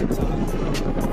TikTok.